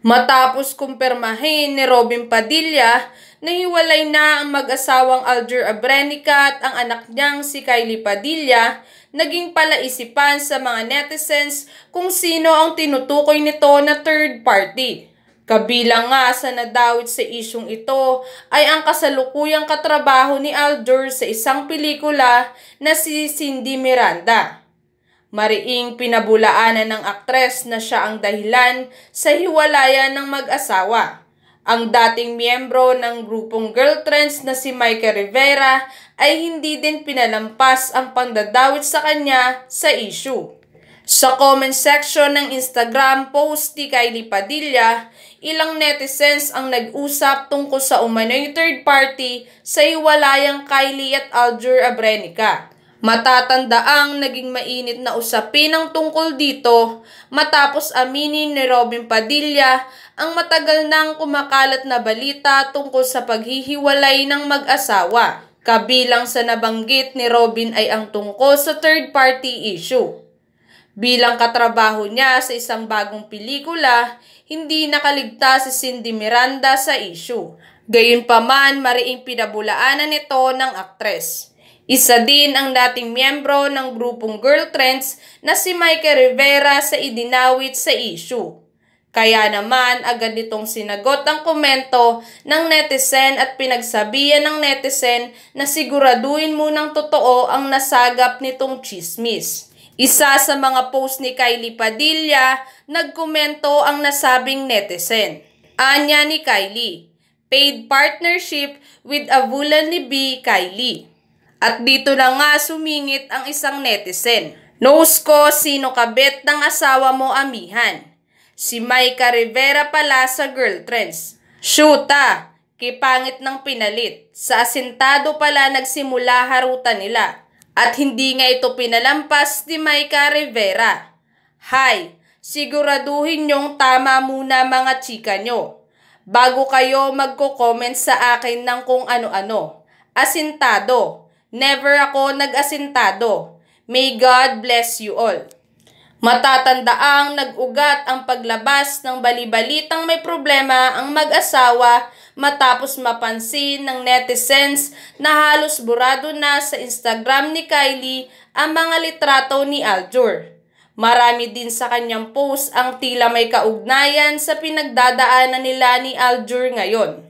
Matapos kumpirmahin ni Robin Padilla na hiwalay na ang mag-asawang Alger Abrenica at ang anak niyang si Kylie Padilla, naging palaisipan sa mga netizens kung sino ang tinutukoy nito na third party. Kabilang nga sa nadawit sa isyong ito ay ang kasalukuyang katrabaho ni Alger sa isang pelikula na si Cindy Miranda. Mariing pinabulaanan ng aktres na siya ang dahilan sa hiwalayan ng mag-asawa. Ang dating miyembro ng grupong Girltrends na si Micah Rivera ay hindi din pinalampas ang pandadawit sa kanya sa issue. Sa comment section ng Instagram post ni Kylie Padilla, ilang netizens ang nag-usap tungkol sa umano'y third party sa hiwalayang Kylie at Alger Abrenica. Matatandaang naging mainit na usapin ang tungkol dito matapos aminin ni Robin Padilla ang matagal nang kumakalat na balita tungkol sa paghihiwalay ng mag-asawa. Kabilang sa nabanggit ni Robin ay ang tungkol sa third party issue. Bilang katrabaho niya sa isang bagong pelikula, hindi nakaligtas si Cindy Miranda sa issue. Gayunpaman, mariing pinabulaanan nito ng aktres. Isa din ang dating miyembro ng grupong Girl Trends na si Micah Rivera sa idinawit sa issue. Kaya naman agad nitong sinagot ang komento ng netizen at pinagsabihan ng netizen na siguraduhin munang totoo ang nasagap nitong chismis. Isa sa mga post ni Kylie Padilla, nagkomento ang nasabing netizen. Anya ni Kylie, paid partnership with Avulan ni B. Kylie. At dito na nga sumingit ang isang netizen. Knows ko sino kabit ng asawa mo amihan. Si Maika Rivera pala sa Girl Trends. Shoota, kipangit ng pinalit. Sa asintado pala nagsimula harutan nila. At hindi nga ito pinalampas ni Maika Rivera. Hay, siguraduhin nyong tama muna mga chika nyo. Bago kayo magko-comment sa akin ng kung ano-ano. Asintado Never ako nag-asintado. May God bless you all. Matatandaang nag-ugat ang paglabas ng balibalitang may problema ang mag-asawa matapos mapansin ng netizens na halos burado na sa Instagram ni Kylie ang mga litrato ni Aljur. Marami din sa kanyang post ang tila may kaugnayan sa pinagdadaanan nila ni Aljur ngayon.